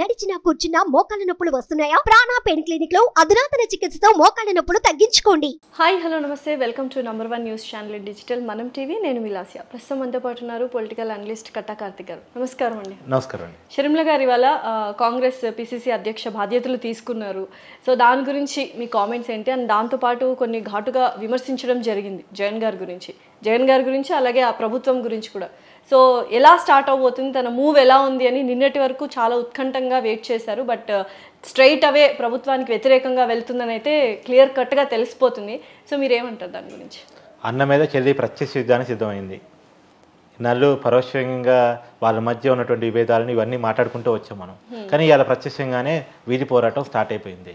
నడిచినా కూర్చున్నా మోకాళ్ళ నొప్పులు వస్తున్నాయా? ప్రాణా పెయిన్ క్లినిక్లో అధునాతన చికిత్సతో మోకాళ్ళ నొప్పులు తగ్గించుకోండి. హాయ్ హలో నమస్తే. Welcome to number one news channel digital మనం టీవీ నేను విలాసియా ప్రస్తుతం మనతో పాటు ఉన్నారు పొలిటికల్ అనలిస్ట్ కట్టా కార్తిక్ గారు. నమస్కారం అండి. నమస్కారం అండి. షర్మిల గారు ఇవాళ కాంగ్రెస్ పిసిసి అధ్యక్ష బాధ్యతలు తీసుకున్నారు. సో దాని గురించి మీ కామెంట్స్ ఏంటి? అండ్ దాంతోపాటు కొన్ని ఘాటుగా విమర్శించడం జరిగింది జగన్ గారి గురించి. జగన్ గారి గురించి అలాగే ఆ ప్రభుత్వం గురించి కూడా. సో ఎలా స్టార్ట్ అవబోతుంది తన మూవ్ ఎలా ఉంది అని నిన్నటి వరకు చాలా ఉత్కంఠంగా వెయిట్ చేశారు. బట్ స్ట్రైట్ అవే ప్రభుత్వానికి వ్యతిరేకంగా వెళ్తుందని అయితే క్లియర్ కట్గా తెలిసిపోతుంది. సో మీరేమంటారు దాని గురించి? అన్న మీద చెల్లి ప్రత్యక్ష యుద్ధానికి సిద్ధమైంది. నల్లు పరోక్షంగా వాళ్ళ మధ్య ఉన్నటువంటి విభేదాలను ఇవన్నీ మాట్లాడుకుంటూ వచ్చాం మనం. కానీ ఇవాళ ప్రత్యక్షంగానే వీధి పోరాటం స్టార్ట్ అయిపోయింది.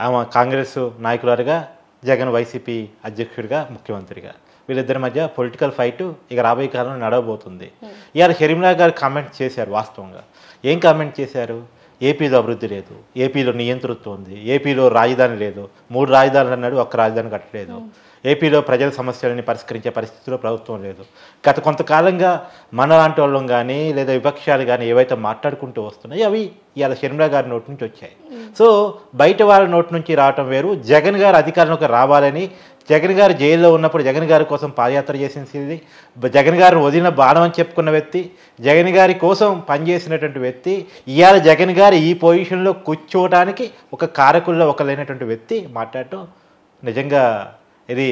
ఆమె కాంగ్రెస్ నాయకులుగా జగన్ వైసీపీ అధ్యక్షుడిగా ముఖ్యమంత్రిగా. వీళ్ళిద్దరి మధ్య పొలిటికల్ ఫైట్ ఇక రాబోయే కాలంలో నడవబోతుంది. ఇవాళ షర్మిలా గారు కామెంట్ చేశారు వాస్తవంగా. ఏం కామెంట్ చేశారు? ఏపీలో అభివృద్ధి లేదు ఏపీలో నియంతృత్వం ఉంది ఏపీలో రాజధాని లేదు మూడు రాజధానులు అన్నాడు ఒక్క రాజధాని కట్టలేదు. ఏపీలో ప్రజల సమస్యలని పరిష్కరించే పరిస్థితిలో ప్రభుత్వం లేదు. గత కొంతకాలంగా మన లాంటి వాళ్ళం కానీ లేదా విపక్షాలు కానీ ఏవైతే మాట్లాడుకుంటూ వస్తున్నాయో అవి ఇవాళ షర్మిలా గారి నోటి నుంచి వచ్చాయి. సో బయట వాళ్ళ నోటి నుంచి రావటం వేరు. జగన్ గారు అధికారంలోకి రావాలని జగన్ గారు జైల్లో ఉన్నప్పుడు జగన్ గారి కోసం పాదయాత్ర చేసింది. జగన్ గారు వదిలిన బాణం అని చెప్పుకున్న వ్యక్తి జగన్ గారి కోసం పనిచేసినటువంటి వ్యక్తి ఇవాళ జగన్ గారు ఈ పొజిషన్లో కూర్చోవడానికి ఒక కారకుల్లో ఒకరైనటువంటి వ్యక్తి మాట్లాడటం నిజంగా ఇది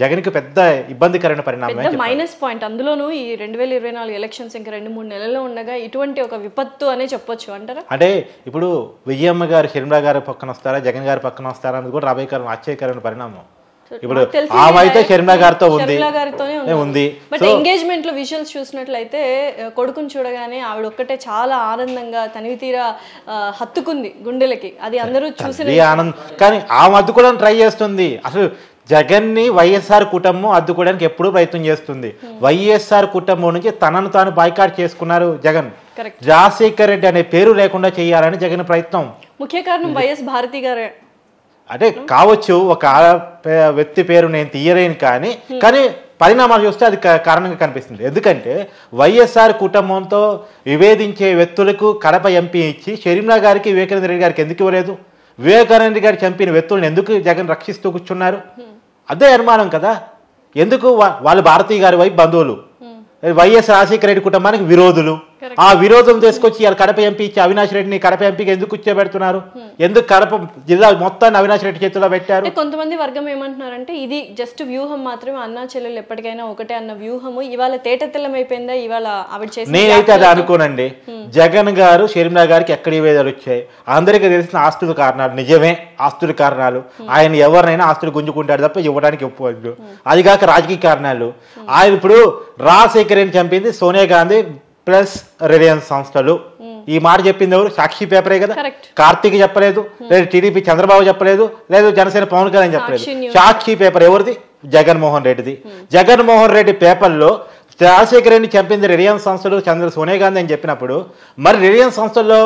జగన్కి పెద్ద ఇబ్బందికరమైన పరిణామం మైనస్ పాయింట్. అందులోనూ ఈ రెండు వేల ఇరవై నాలుగు ఎలక్షన్స్ ఇంకా రెండు మూడు నెలల్లో ఉండగా ఇటువంటి ఒక విపత్తు అనే చెప్పొచ్చు అంటారా? అంటే ఇప్పుడు విజయమ్మ గారు షర్మిలా గారి పక్కన వస్తారా జగన్ గారి పక్కన వస్తారా అనేది కూడా రాబోయే కాలం ఆశ్చర్యకరమైన పరిణామం. ఇప్పుడు ఆమె అయితే షర్మిలా గారితో ఉంది. ఉంది. బట్ ఎంగేజ్మెంట్లో విజువల్స్ చూసినట్లయితే కొడుకుని చూడగానే ఆవిడ ఒక్కటే చాలా ఆనందంగా తనివి తీరా హత్తుకుంది గుండెలకి. అది అందరూ చూసిన తల్లి ఆనంద్ కానీ ఆమె అద్దుకోవడానికి ట్రై చేస్తుంది. అసలు జగన్ని వైఎస్ఆర్ కుటుంబం అద్దుకోవడానికి ఎప్పుడూ ప్రయత్నం చేస్తుంది. వైఎస్ఆర్ కుటుంబం నుంచి తనను తాను బాయ్కాట్ చేసుకున్నారు జగన్. రాజశేఖర్ రెడ్డి అనే పేరు లేకుండా చేయాలని జగన్ ప్రయత్నం. ముఖ్య కారణం వైఎస్ భారతి గారే అంటే కావచ్చు ఒక వ్యక్తి పేరు నేను తీయలేను కానీ కానీ పరిణామాలు చూస్తే అది కారణంగా కనిపిస్తుంది. ఎందుకంటే వైఎస్ఆర్ కుటుంబంతో విభేదించే వ్యక్తులకు కడప ఎంపీ ఇచ్చి షర్మిలా గారికి వివేకానంద రెడ్డి గారికి ఎందుకు ఇవ్వలేదు? వివేకానంద గారు చంపిన వ్యక్తులను ఎందుకు జగన్ రక్షిస్తూ కూర్చున్నారు? అదే అనుమానం కదా. ఎందుకు వా- వాళ్ళు భారతీయ గారి వైపు బంధువులు? వైఎస్ రాజశేఖర రెడ్డి కుటుంబానికి విరోధులు? ఆ విరోధం తీసుకొచ్చి ఇవాళ కడప ఎంపీ ఇచ్చి అవినాష్ రెడ్డిని కడప ఎంపీకి ఎందుకు కూర్చోబెడుతున్నారు? ఎందుకు కడప జిల్లా మొత్తాన్ని అవినాష్ రెడ్డి చేతిలో పెట్టారు? కొంతమంది వర్గం ఏమంటున్నారంటే ఇది జస్ట్ వ్యూహం మాత్రమే అన్నా చెల్లెలు ఎప్పటికైనా ఒకటే అన్న వ్యూహము. ఇవాళ తేటతెల్లం అయిపోయిందా ఇవాళ ఆవిడ చేసిన నేనైతే అది అనుకోనండి. జగన్ గారు షర్మిలా గారికి ఎక్కడ వేదాలు వచ్చాయి? అందరికీ తెలిసిన ఆస్తుల కారణాలు నిజమే ఆస్తుల కారణాలు. ఆయన ఎవరినైనా ఆస్తులు గుంజుకుంటాడు తప్ప ఇవ్వడానికి ఒప్పుకోవద్దు అది కాక రాజకీయ కారణాలు. ఆయన ఇప్పుడు రాజశేఖర్ చంపింది సోనియా గాంధీ ప్లస్ రిలయన్స్ సంస్థలు. ఈ మాట చెప్పింది ఎవరు? సాక్షి పేపరే కదా. కార్తీక్ చెప్పలేదు లేదు టీడీపీ చంద్రబాబు చెప్పలేదు లేదు జనసేన పవన్ కళ్యాణ్ చెప్పలేదు. సాక్షి పేపర్ ఎవరిది? జగన్మోహన్ రెడ్డిది. జగన్మోహన్ రెడ్డి పేపర్లో రాజశేఖర రెడ్డిని చంపింది రిలయన్స్ సంస్థలు చంద్ర సోనియా గాంధీ అని చెప్పినప్పుడు మరి రిలయన్స్ సంస్థల్లో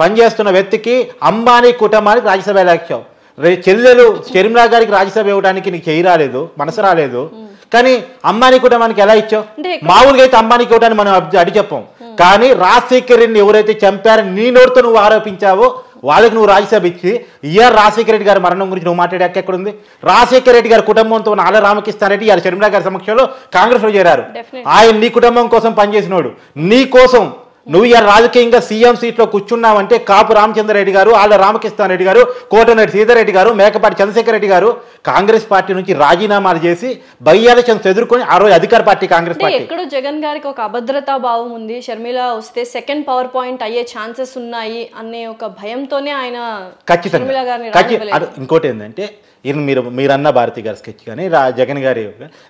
పనిచేస్తున్న వ్యక్తికి అంబానీ కుటుంబానికి రాజ్యసభ ఎలక్షన్. చెల్లెలు షర్మిలా గారికి రాజ్యసభ ఇవ్వడానికి నీకు చేయి రాలేదు మనసు రాలేదు. కానీ అంబానీ కుటుంబానికి ఎలా ఇచ్చావు? మామూలుగా అయితే అంబానీకి ఇవ్వడానికి మనం అడ్- చెప్పం. కానీ రాజశేఖర్ రెడ్డిని ఎవరైతే చంపారని నీ నోటితో నువ్వు ఆరోపించావో వాళ్ళకి నువ్వు రాజ్యసభ ఇచ్చి ఇయర్ రాజశేఖర రెడ్డి గారి మరణం గురించి నువ్వు మాట్లాడే హక్కు ఎక్కడుంది? రాజశేఖర రెడ్డి గారి కుటుంబంతో ఆల రామకృష్ణారెడ్డి ఇవాళ షర్మిలా గారి సమక్షంలో కాంగ్రెస్లో చేరారు. ఆయన నీ కుటుంబం కోసం పనిచేసినోడు. నీ కోసం నువ్వు ఇవాళ రాజకీయంగా సీఎం సీట్లో కూర్చున్నావంటే కాపు రామచంద్రరెడ్డి గారు ఆళ్ళ రామకృష్ణారెడ్డి గారు కోటనరెడ్డి సీతారెడ్డి గారు మేకపాటి చంద్రశేఖర రెడ్డి గారు కాంగ్రెస్ పార్టీ నుంచి రాజీనామాలు చేసి బై ఎలక్షన్స్ ఎదుర్కొని ఆ రోజు అధికార పార్టీ కాంగ్రెస్ పార్టీ. ఎక్కడో జగన్ గారికి ఒక అభద్రతా భావం ఉంది. షర్మిల వస్తే సెకండ్ పవర్ పాయింట్ అయ్యే ఛాన్సెస్ ఉన్నాయి అనే ఒక భయంతోనే ఆయన ఖచ్చితంగా. ఇంకోటి ఏంటంటే ఈయన మీరు మీరన్న భారతి గారి స్కెచ్ కానీ రా జగన్ గారి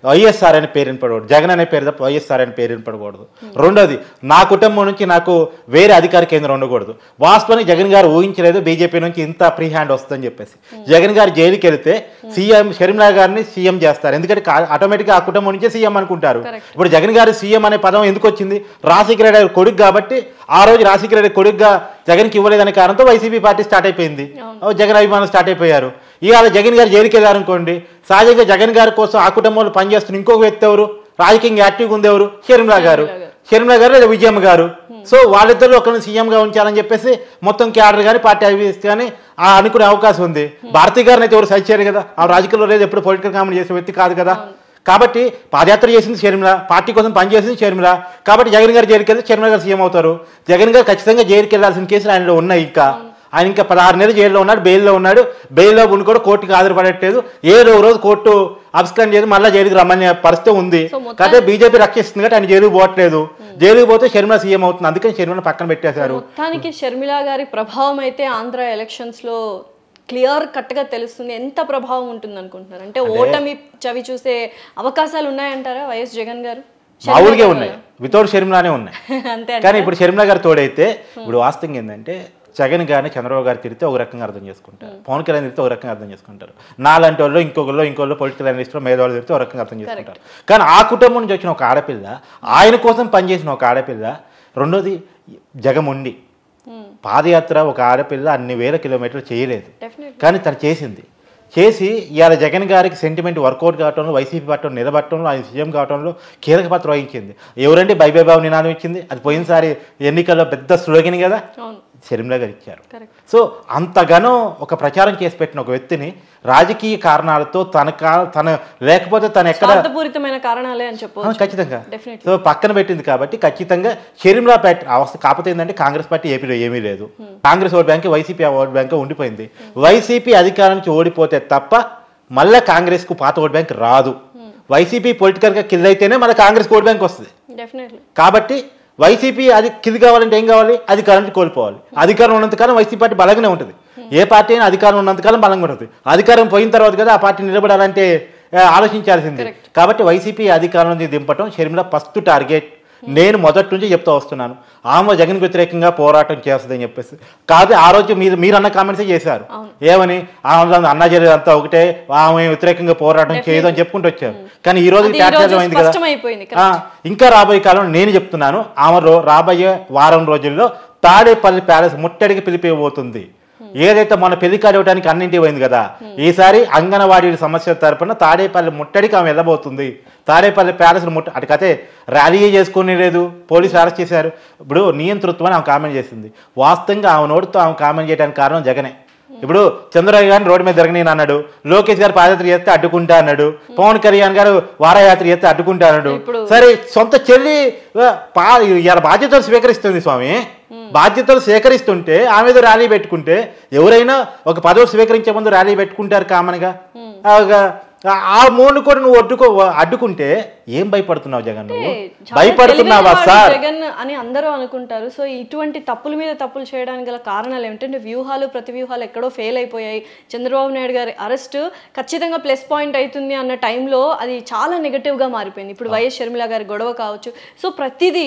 వైఎస్ఆర్ అనే పేరు వినపడకూడదు జగన్ అనే పేరు తప్ప వైఎస్ఆర్ అనే పేరు వినపడకూడదు రెండోది నా కుటుంబం నుంచి నాకు వేరే అధికార కేంద్రం ఉండకూడదు. వాస్తవానికి జగన్ గారు ఊహించలేదు బీజేపీ నుంచి ఇంత ఫ్రీ హ్యాండ్ వస్తుందని చెప్పేసి. జగన్ గారు జైలుకి వెళ్తే సీఎం షర్మిలా గారిని సీఎం చేస్తారు. ఎందుకంటే ఆటోమేటిక్గా ఆ కుటుంబం నుంచే సీఎం అనుకుంటారు. ఇప్పుడు జగన్ గారు సీఎం అనే పదం ఎందుకు వచ్చింది? రాజశేఖర రెడ్డి కొడుకు కాబట్టి ఆ రోజు రాజశేఖర రెడ్డి కొడుకుగా జగన్కి ఇవ్వలేదనే కారణంతో వైసీపీ పార్టీ స్టార్ట్ అయిపోయింది. జగన్ అభిమానులు స్టార్ట్ అయిపోయారు. ఇవాళ జగన్ గారు జైలుకి వెళ్ళారనుకోండి సహజంగా జగన్ గారి కోసం ఆ కుటుంబంలో పనిచేస్తున్న ఇంకొక వ్యక్తి ఎవరు? రాజకీయంగా యాక్టివ్గా ఉంది ఎవరు? షర్మిలా గారు. షర్మిలా గారు. లేదా విజయమ్మ గారు? సో వాళ్ళిద్దరు ఒకరిని సీఎంగా ఉంచాలని చెప్పేసి మొత్తం క్యాడర్ కానీ పార్టీ అభివృద్ధి కానీ ఆ అనుకునే అవకాశం ఉంది. భారతీ గారిని అయితే ఎవరు చేయరు కదా. ఆ రాజకీయాల్లో లేదు ఎప్పుడు పొలిటికల్ కామెంట్ చేసే వ్యక్తి కాదు కదా. కాబట్టి పాదయాత్ర చేసింది షర్మిల పార్టీ కోసం పనిచేసింది షర్మిల. కాబట్టి జగన్ గారు జైలుకి వెళ్తే షర్మిల గారు సీఎం అవుతారు. జగన్ గారు ఖచ్చితంగా జైలుకి వెళ్ళాల్సిన కేసులు ఆయనలో ఉన్నాయి ఇంకా. ఆయన ఇంకా పదహారు నెలలు జైల్లో ఉన్నాడు బెయిల్లో ఉన్నాడు. బెయిల్లో ఉండి కూడా కోర్టుకి హాజరుపడట్లేదు. ఏదో ఒక రోజు కోర్టు అబ్స్కాండ్ చేసి మళ్ళీ జైలుకి రమ్మనే పరిస్థితి ఉంది. కాకపోతే బీజేపీ రక్షిస్తుంది కాబట్టి ఆయన జైలుకి పోవట్లేదు. జైలుకి పోతే షర్మిల సీఎం అవుతుంది. అందుకని షర్మిల పక్కన పెట్టేశారు. మొత్తానికి షర్మిల గారి ప్రభావం అయితే ఆంధ్ర ఎలక్షన్స్లో క్లియర్ కట్గా తెలుస్తుంది. ఎంత ప్రభావం ఉంటుంది అనుకుంటున్నారు? అంటే ఓటమి చవి చూసే అవకాశాలు ఉన్నాయంటారా వైఎస్ జగన్ గారు? మామూలుగా ఉన్నాయి. వితౌట్ షర్మిలానే ఉన్నాయి. కానీ ఇప్పుడు షర్మిల గారు తోడైతే ఇప్పుడు వాస్తవం ఏంటంటే జగన్ గారిని చంద్రబాబు గారు తిరిగితే ఒక రకంగా అర్థం చేసుకుంటారు. పవన్ కళ్యాణ్ తిరిగితే ఒక రకంగా అర్థం చేసుకుంటారు. నాలాంటి వాళ్ళు ఇంకొకళ్ళు ఇంకోళ్ళు పొలిటికల్ అనలిస్టులు మేధావులు తిరిగితే ఒక రకంగా అర్థం చేసుకుంటారు. కానీ ఆ కుటుంబం నుంచి వచ్చిన ఒక ఆడపిల్ల ఆయన కోసం పనిచేసిన ఒక ఆడపిల్ల రెండోది జగముండి Hmm. పాదయాత్ర ఒక ఆడపిల్ల అన్ని వేల కిలోమీటర్లు చేయలేదు. కానీ తను చేసింది. చేసి ఇవాళ జగన్ గారికి సెంటిమెంట్ వర్కౌట్ కావటంలో వైసీపీ పట్టడం నిలబట్టడంలో ఆయన సీఎం కావడంలో కీలక పాత్ర వహించింది. ఎవరండి బైబేబాబు నినాదం ఇచ్చింది? అది పోయినసారి ఎన్నికల్లో పెద్ద స్లోగన్ కదా. షర్మిల గారు ఇచ్చారు సో అంతగానో ఒక ప్రచారం చేసి పెట్టిన ఒక వ్యక్తిని రాజకీయ కారణాలతో తన కా తన లేకపోతే తను ఎక్కడ కారణాలే అని చెప్పవచ్చు ఖచ్చితంగా. సో పక్కన పెట్టింది కాబట్టి ఖచ్చితంగా షర్మిలా పేట అవస్థ కాకపోతే ఏంటంటే కాంగ్రెస్ పార్టీ ఏపీలో ఏమీ లేదు. Congress vote bank YCP vote bank ఉండిపోయింది. వైసీపీ అధికారం నుంచి ఓడిపోతే తప్ప మళ్ళీ కాంగ్రెస్కు పాత ఓట్ బ్యాంక్ రాదు. వైసీపీ పొలిటికల్గా కిల్ అయితేనే మళ్ళీ కాంగ్రెస్ ఓట్ బ్యాంక్ వస్తుంది. డెఫినెట్లీ కాబట్టి వైసీపీ అది కిది కావాలంటే ఏం కావాలి? అధికారం నుంచి కోల్పోవాలి. అధికారం ఉన్నంతకాలం వైసీపీ పార్టీ బలంగానే ఉంటుంది. ఏ పార్టీ అయినా అధికారం ఉన్నంతకాలం బలంగా ఉంటుంది. అధికారం పోయిన తర్వాత కదా ఆ పార్టీ నిలబడాలంటే ఆలోచించాల్సింది. కాబట్టి వైసీపీ అధికారం నుంచి దింపటం షర్మిల ఫస్ట్ టార్గెట్. నేను మొదటి నుంచి చెప్తూ వస్తున్నాను. ఆమె జగన్ వ్యతిరేకంగా పోరాటం చేస్తుందని చెప్పేసి. కాదు ఆ రోజు మీరు మీరు అన్న కామెంట్సే చేశారు. ఏమని? ఆమె అన్న చెల్లి అంతా ఒకటే ఆమె వ్యతిరేకంగా పోరాటం చేయదు అని చెప్పుకుంటూ వచ్చారు. కానీ ఈ రోజు అయింది కదా ఇంకా రాబోయే కాలంలో నేను చెప్తున్నాను ఆమె రాబోయే వారం రోజుల్లో తాడేపల్లి ప్యాలెస్ ముట్టడికి పిలిపిపోతుంది ఏదైతే మన పెళ్ళి కార్డు ఇవ్వడానికి అన్నింటి పోయింది కదా ఈసారి అంగన్వాడీ సమస్య తరపున తాడేపల్లి ముట్టడికి ఆమె వెళ్ళబోతుంది. తాడేపల్లి ప్యాలెస్ ముట్ట అటుకతే ర్యాలీ చేసుకుని లేదు పోలీసులు అరెస్ట్ చేశారు. ఇప్పుడు నియంతృత్వం అని ఆమె కామెంట్ చేసింది. వాస్తవంగా ఆమె నోటితో ఆమె కామెంట్ చేయడానికి కారణం జగనే. ఇప్పుడు చంద్రబాబు గారిని రోడ్డు మీద జరగని అన్నాడు. లోకేష్ గారు పాదయాత్ర చేస్తే అడ్డుకుంటా అన్నాడు. పవన్ కళ్యాణ్ గారు వారయాత్ర చేస్తే అడ్డుకుంటా అన్నాడు. సరే సొంత చెల్లి ఇలా బాధ్యతలు స్వీకరిస్తుంది స్వామి. బాధ్యతలు స్వీకరిస్తుంటే ఆమె ఏదో ర్యాలీ పెట్టుకుంటే ఎవరైనా ఒక పదవి స్వీకరించే ముందు ర్యాలీ పెట్టుకుంటారు కామన్గా. ఆ మూడు కూడా నువ్వు అడ్డుకో అడ్డుకుంటే ఏం భయపడుతున్నావు జగన్ నువ్వు? భయపడుతున్నావా సార్? జగన్ అని అందరూ అనుకుంటారు. సో ఇటువంటి తప్పుల మీద తప్పులు చేయడానికి గల కారణాలు ఏమిటంటే వ్యూహాలు ప్రతి వ్యూహాలు ఎక్కడో ఫెయిల్ అయిపోయాయి. చంద్రబాబు నాయుడు గారి అరెస్ట్ ఖచ్చితంగా ప్లస్ పాయింట్ అవుతుంది అన్న టైంలో అది చాలా నెగటివ్గా మారిపోయింది. ఇప్పుడు వైఎస్ షర్మిల గారి గొడవ కావచ్చు. సో ప్రతిదీ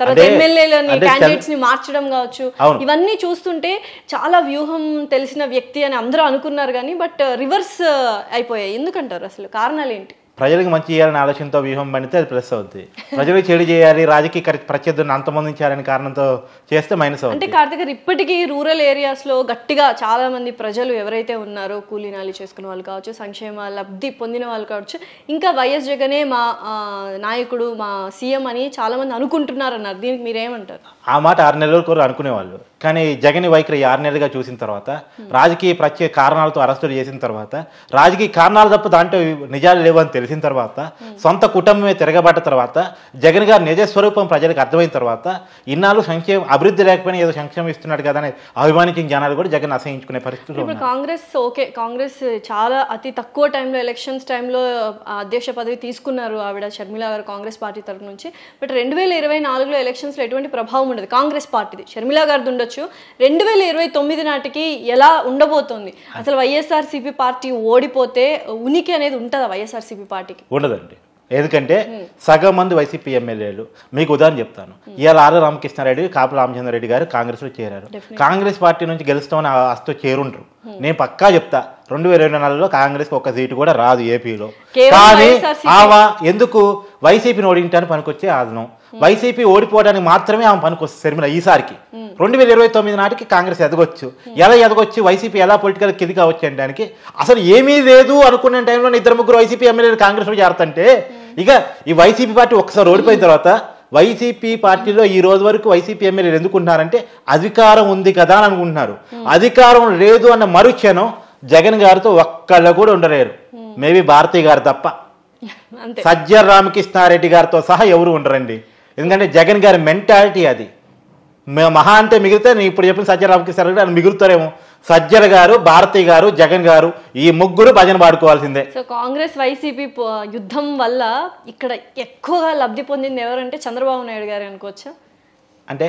తర్వాత ఎమ్మెల్యేలని క్యాండిడేట్స్ని మార్చడం కావచ్చు. ఇవన్నీ చూస్తుంటే చాలా వ్యూహం తెలిసిన వ్యక్తి అని అందరూ అనుకున్నారు కానీ బట్ రివర్స్ అయిపోయాయి. ఎందుకంటారు అసలు కారణాలు ఏంటి? ప్రజలకు మంచి చేయాలని ఆలోచనతో వ్యూహం పడితే అది ప్లస్ అవుద్ది. ప్రజలకు చెడు చేయాలి రాజకీయ ప్రత్యర్థులను అంతమొందించాలనే కారణంతో చేస్తే మైనస్ అంటే అవుతుంది కార్తిక్ గారు ఇప్పటికీ రూరల్ ఏరియాస్లో గట్టిగా చాలా మంది ప్రజలు ఎవరైతే ఉన్నారో కూలీనాలి చేసుకున్న వాళ్ళు కావచ్చు సంక్షేమ లబ్ధి పొందిన వాళ్ళు కావచ్చు ఇంకా వైఎస్ జగనే మా నాయకుడు మా సీఎం అని చాలా మంది అనుకుంటున్నారు అన్నారు దీనికి మీరేమంటారు? ఆ మాట ఆరు నెలల వరకు అనుకునేవాళ్ళు. కానీ జగన్ వైఖరి ఆరు నెలలుగా చూసిన తర్వాత రాజకీయ ప్రత్యేక కారణాలతో అరెస్టులు చేసిన తర్వాత రాజకీయ కారణాలు తప్ప దాంట్లో నిజాలు లేవని తెలిసిన తర్వాత సొంత కుటుంబమే తిరగబడ్డ తర్వాత జగన్ గారి నిజ స్వరూపం ప్రజలకు అర్థమైన తర్వాత ఇన్నాళ్ళు సంక్షేమ అభివృద్ధి లేకపోయినా ఏదో సంక్షేమం ఇస్తున్నాడు కదా అని అభిమానించిన జనాలు కూడా జగన్ అసహించుకునే పరిస్థితులు కాంగ్రెస్ ఓకే కాంగ్రెస్ చాలా అతి తక్కువ టైంలో ఎలక్షన్స్ టైంలో అధ్యక్ష పదవి తీసుకున్నారు ఆవిడ షర్మిల గారు కాంగ్రెస్ పార్టీ తరఫు నుంచి. బట్ రెండు వేల ఇరవై నాలుగులో ఎలక్షన్స్లో ఎటువంటి ప్రభావం ఉండదు కాంగ్రెస్ పార్టీది. షర్మిల గారిది ఉండొచ్చు. రెండు వేల ఇరవై తొమ్మిది నాటికి ఎలా ఉండబోతోంది? అసలు వైఎస్ఆర్సీపీ పార్టీ ఓడిపోతే ఉనికి అనేది ఉంటుందా వైఎస్ఆర్సీపీ పార్టీకి? ఉండదండి. ఎందుకంటే సగం మంది వైసీపీ ఎమ్మెల్యేలు. మీకు ఉదాహరణ చెప్తాను. ఇవాళ ఆర్ రామకృష్ణారెడ్డి కాపు రామచంద్రరెడ్డి గారు కాంగ్రెస్లో చేరారు కాంగ్రెస్ పార్టీ నుంచి గెలుస్తామని ఆశతో చేరుంటారు నేను పక్కా చెప్తా. రెండు వేల ఇరవై నాలుగులో కాంగ్రెస్ ఒక సీటు కూడా రాదు ఏపీలో. కానీ. ఆమె ఎందుకు వైసీపీని ఓడించడానికి పనికొచ్చే ఆదనం వైసీపీ ఓడిపోవడానికి మాత్రమే ఆమె పనికొస్తుంది శర్మిల ఈసారికి. రెండు వేల ఇరవై తొమ్మిది నాటికి కాంగ్రెస్ ఎదగొచ్చు. ఎలా ఎదగొచ్చు? వైసీపీ ఎలా పొలిటికల్ కింది కావచ్చు అనడానికి అసలు ఏమీ లేదు అనుకున్న టైంలో ఇద్దరు ముగ్గురు వైసీపీ ఎమ్మెల్యేలు కాంగ్రెస్లో చేరుతుంటే ఇక ఈ వైసీపీ పార్టీ ఒకసారి ఓడిపోయిన తర్వాత వైసీపీ పార్టీలో ఈ రోజు వరకు వైసీపీ ఎమ్మెల్యేలు ఎందుకుంటున్నారంటే అధికారం ఉంది కదా అని అనుకుంటున్నారు. అధికారం లేదు అన్న మరుక్షణం జగన్ గారితో ఒక్కళ్ళు కూడా ఉండలేరు. మేబీ భారతి గారు తప్ప. అంతే. సజ్జల రామకృష్ణారెడ్డి గారితో సహా ఎవరు ఉండరండి? ఎందుకంటే జగన్ గారి మెంటాలిటీ అది. మహా అంటే మిగిలితే నేను ఇప్పుడు చెప్పిన సజ్జల రామకృష్ణారెడ్డి గారు మిగులుతారేమో. సజ్జల గారు భారతి గారు జగన్ గారు ఈ ముగ్గురు భజన పాడుకోవాల్సిందే. సో కాంగ్రెస్ వైసీపీ యుద్ధం వల్ల ఇక్కడ ఎక్కువగా లబ్ధి పొందింది ఎవరంటే చంద్రబాబు నాయుడు గారు అనుకోవచ్చా? అంటే?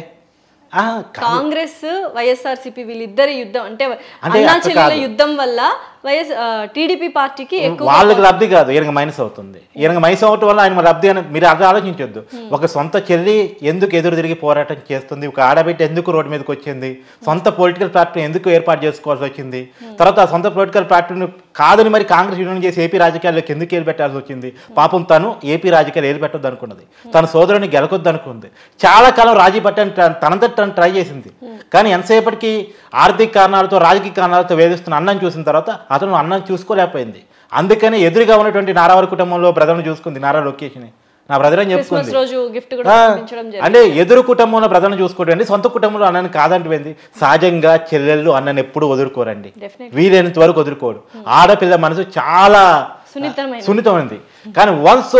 కాంగ్రెస్ వైఎస్ఆర్సీపీ వీళ్ళిద్దరి యుద్ధం అంటే అన్నా. యుద్ధం వల్ల వైఎస్ టీడీపీ పార్టీకి వాళ్ళకి లబ్ధి కాదు ఈయనకి మైనస్ అవుతుంది. ఈయనకి మైనస్ అవటం వల్ల ఆయన లబ్ధి అని మీరు అలా ఆలోచించొద్దు. ఒక సొంత చెల్లి ఎందుకు ఎదురు తిరిగి పోరాటం చేస్తుంది? ఒక ఆడబిడ్డ ఎందుకు రోడ్డు మీదకి వచ్చింది? సొంత పొలిటికల్ పార్టీని ఎందుకు ఏర్పాటు చేసుకోవాల్సి వచ్చింది? తర్వాత ఆ సొంత పొలిటికల్ పార్టీని కాదని మరి కాంగ్రెస్ యూనియన్ చేసి ఏపీ రాజకీయాల్లోకి ఎందుకు ఏలు పెట్టాల్సి వచ్చింది? పాపం తను ఏపీ రాజకీయాలు ఏలు పెట్టొద్దు అనుకున్నది తన సోదరుని గెలకొద్దు అనుకుంది. చాలా కాలం రాజీ పట్టని తనంత తను ట్రై చేసింది. కానీ ఎంతసేపటికి ఆర్థిక కారణాలతో రాజకీయ కారణాలతో వేధిస్తున్న అన్నం చూసిన తర్వాత అతను అన్నం చూసుకోలేకపోయింది. అందుకని ఎదురుగా ఉన్నటువంటి నారావారి కుటుంబంలో బ్రదర్ను చూసుకుంది నారా లోకేష్ని. నా బ్రదర్ అని చెప్పుకుంది. అంటే ఎదురు కుటుంబంలో బ్రదర్ను చూసుకోవటండి సొంత కుటుంబంలో అన్నని కాదంటుంది సహజంగా చెల్లెళ్ళు అన్నని ఎప్పుడు వదులుకోరండి. వీలైనంత వరకు వదులుకోడు ఆడపిల్ల మనసు చాలా. సున్నితమైనది. కానీ వన్స్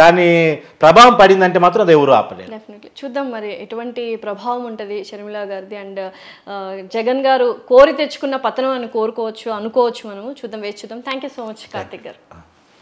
దాని ప్రభావం పడిందంటే మాత్రం అది ఎవరు ఆపలేరు. డెఫినెట్లీ చూద్దాం మరి ఎటువంటి ప్రభావం ఉంటుంది షర్మిల గారిది అండ్ జగన్ గారు కోరి తెచ్చుకున్న పతనం అని కోరుకోవచ్చు అనుకోవచ్చు మనము. చూద్దాం వేచి చూద్దాం. Thank you so much Karthik garu.